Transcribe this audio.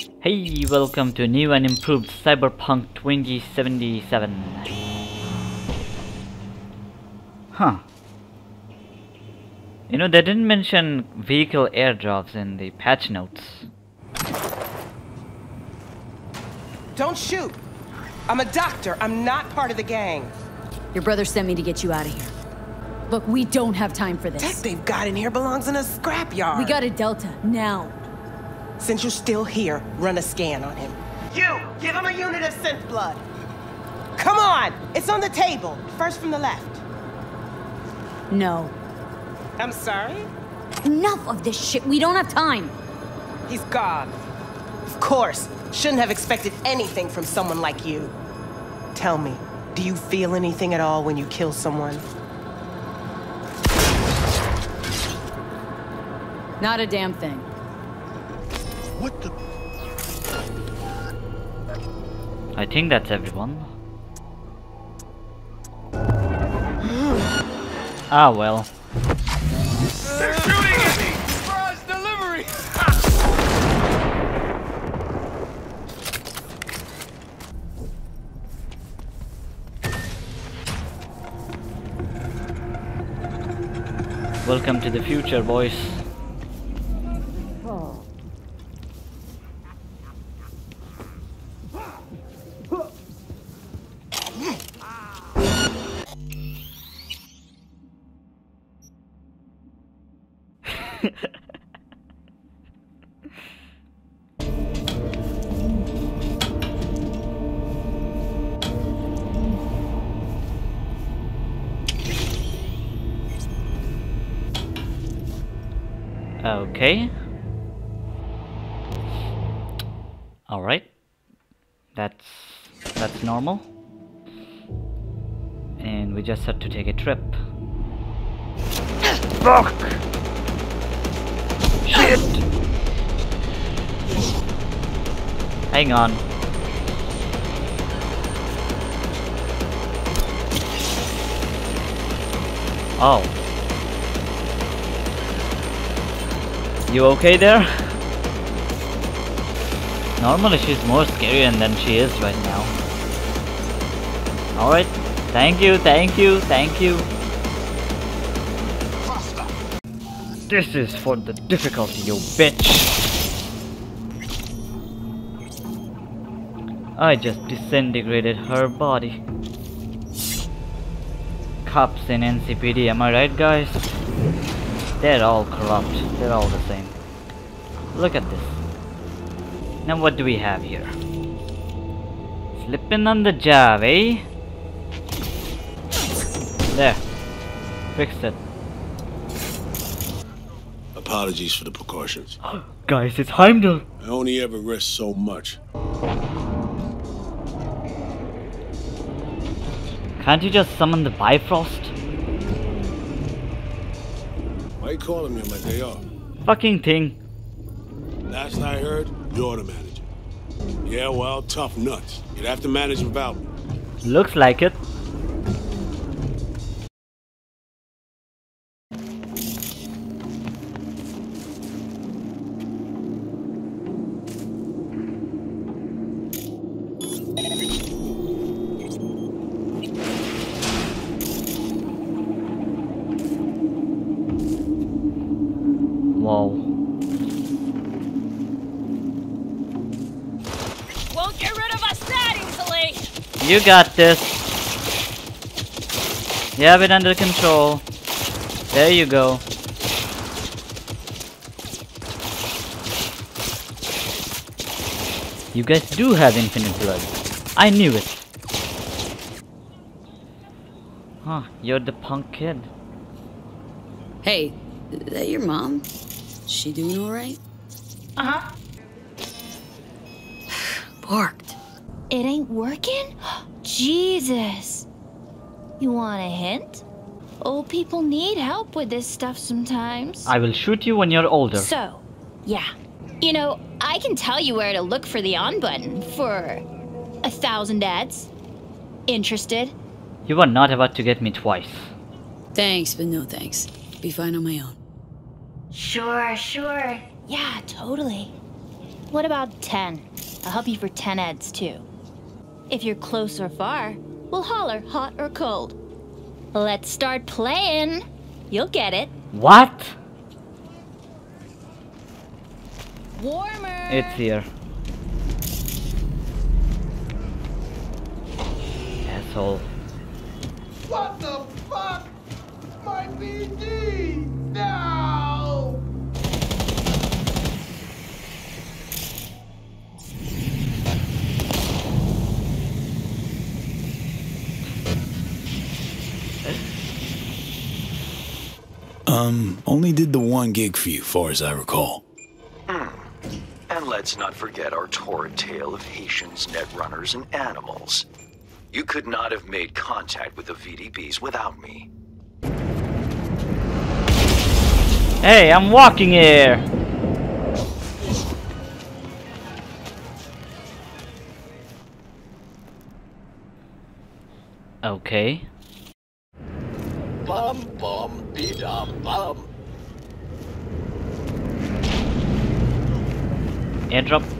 Hey, welcome to new and improved Cyberpunk 2077. Huh. You know, they didn't mention vehicle airdrops in the patch notes. Don't shoot! I'm a doctor. I'm not part of the gang. Your brother sent me to get you out of here. Look, we don't have time for this. Tech they've got in here belongs in a scrapyard. We got a Delta, now. Since you're still here, run a scan on him. You! Give him a unit of synth blood. Come on! It's on the table. First from the left. No. I'm sorry? Enough of this shit, we don't have time. He's gone. Of course. Shouldn't have expected anything from someone like you. Tell me, do you feel anything at all when you kill someone? Not a damn thing. What the? I think that's everyone. ah well. They're shooting at me! Surprise delivery! Welcome to the future, boys. Okay. All right. That's that's normal. And we just had to take a trip. Fuck! Shit! Hang on. Oh. You okay there? Normally she's more scary than she is right now. Alright. Thank you, thank you, thank you. This is for the difficulty, you bitch. I just disintegrated her body. Cops in NCPD, am I right guys? They're all corrupt. They're all the same. Look at this. Now what do we have here? Slipping on the job, eh? There. Fixed it. Apologies for the precautions. Guys, it's Heimdall! I only ever risk so much. Can't you just summon the Bifrost? Why you calling me on my day off? Fucking thing. Last I heard, you're the manager. Yeah, well, tough nuts. You'd have to manage without me. Looks like it. Won't get rid of us that easily! You got this. You have it under control. There you go. You guys do have infinite blood. I knew it. Huh, you're the punk kid. Hey, that your mom? She doing alright? Uh-huh. Barked. It ain't working? Jesus. You want a hint? Old people need help with this stuff sometimes. I will shoot you when you're older. So, yeah. You know, I can tell you where to look for the on button for a thousand ads. Interested? You are not about to get me twice. Thanks, but no thanks. Be fine on my own. Sure, sure. Yeah, totally. What about 10? I'll help you for 10 eds too. If you're close or far, we'll holler hot or cold. Let's start playing. You'll get it. What? Warmer. It's here. Asshole. What the fuck? My BD! No! Um, only did the one gig for you, far as I recall. And let's not forget our torrid tale of Haitians, netrunners, and animals. You could not have made contact with the VDBs without me. Hey, I'm walking here! Okay. Bum bum be dum bum. Airdrop.